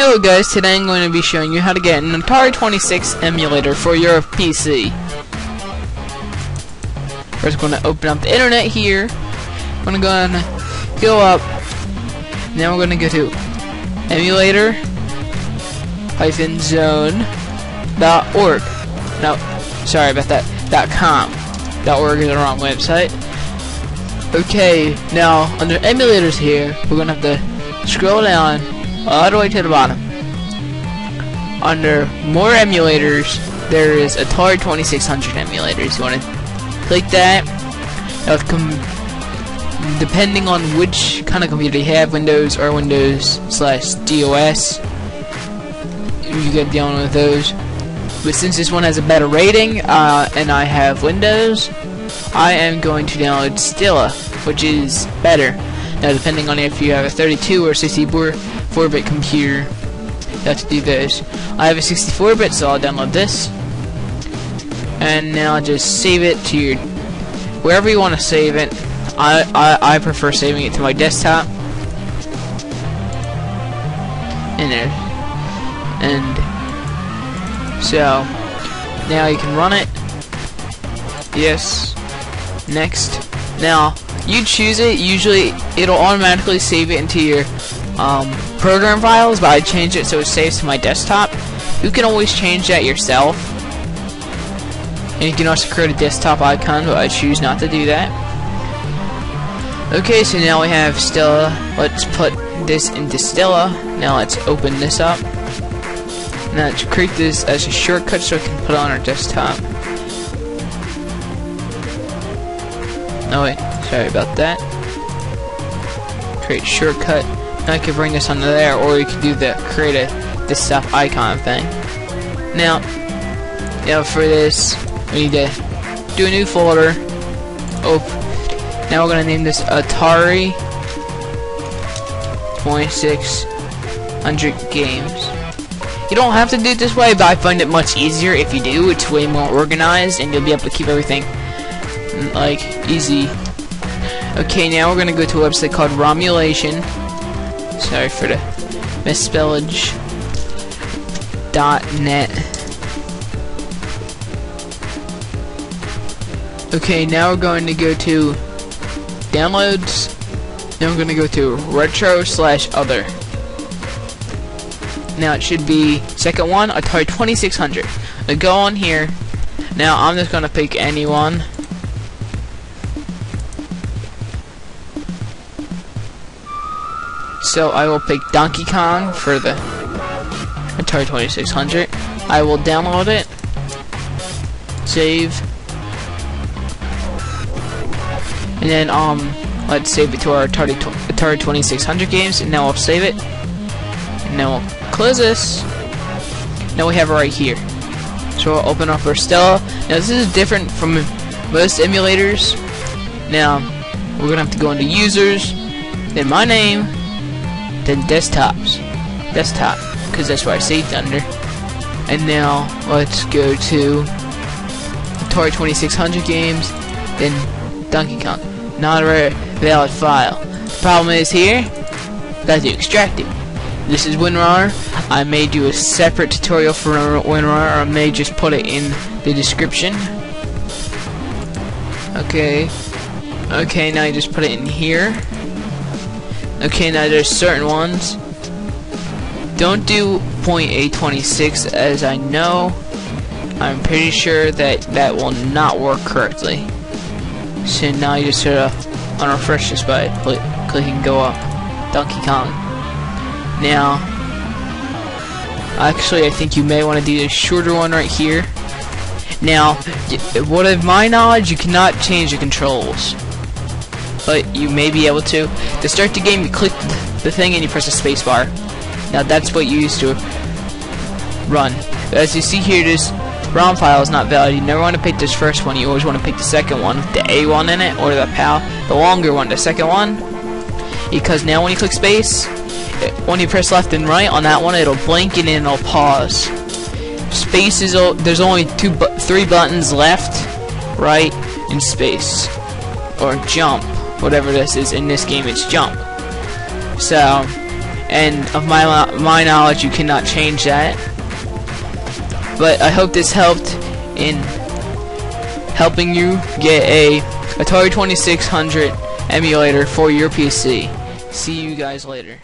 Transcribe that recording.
Hello guys, today I'm going to be showing you how to get an Atari 26 emulator for your PC. First, going to open up the internet here. I'm going to go and go up. Now we're going to go to emulator hyphen zone dot. No, sorry about that. dot com. Dot org is the wrong website. Okay, now under emulators here, we're going to have to scroll down all the way to the bottom. Under more emulators, there is Atari 2600 emulators. You want to click that. Depending on which kind of computer you have, Windows or Windows slash DOS, you get down with those. But since this one has a better rating, uh, and I have Windows, I am going to download Stella, which is better. Now, depending on if you have a 32 or 64 64-bit computer. You have to do this. I have a 64-bit, so I'll download this. And now just save it to your wherever you want to save it. I, I I prefer saving it to my desktop. In there. And so now you can run it. Yes. Next. Now you choose it. Usually it'll automatically save it into your um, program files, but I changed it so it saves to my desktop. You can always change that yourself. And you can also create a desktop icon, but I choose not to do that. Okay, so now we have Stella. Let's put this into Stella. Now let's open this up. Now let's create this as a shortcut so we can put it on our desktop. Oh wait, sorry about that. Create shortcut. I could bring this under there, or you could do the create a this stuff icon thing. Now, yeah, for this, we need to do a new folder. Oh, now we're gonna name this Atari 2600 games. You don't have to do it this way, but I find it much easier if you do. It's way more organized, and you'll be able to keep everything mm, like easy. Okay, now we're gonna go to a website called Romulation. Sorry for the misspellage. Dot net. Okay, now we're going to go to downloads. Now we're going to go to retro slash other. Now it should be second one, Atari 2600. I go on here. Now I'm just going to pick any So I will pick Donkey Kong for the Atari 2600. I will download it. Save. And then, um, let's save it to our Atari, Atari 2600 games. And now I'll save it. And now we'll close this. Now we have it right here. So we'll open up our Stella. Now this is different from most emulators. Now, we're gonna have to go into users, then my name, then desktops. Desktop, because that's where I saved under. And now, let's go to Atari 2600 games, then Donkey Kong. Not a valid file. The problem is here, got to extract it. This is WinRAR. I may do a separate tutorial for WinRAR, or I may just put it in the description. Okay. Okay, now you just put it in here. Okay, now there's certain ones. Don't do .a26 as I know. I'm pretty sure that that will not work correctly. So now you just sort of on refresh this by click, clicking go up. Donkey Kong. Now, actually I think you may want to do the shorter one right here. Now, what of my knowledge, you cannot change the controls but you may be able to. To start the game, you click the thing and you press the spacebar. Now that's what you used to run. But as you see here, this ROM file is not valid. You never want to pick this first one. You always want to pick the second one, the A one in it, or the PAL, the longer one, the second one. Because now when you click space, when you press left and right on that one, it'll blink and then it'll pause. Space is there's only two, bu three buttons left, right, and space, or jump whatever this is in this game it's jump so and of my my knowledge, you cannot change that. But I hope this helped in helping you get a Atari 2600 emulator for your PC. See you guys later.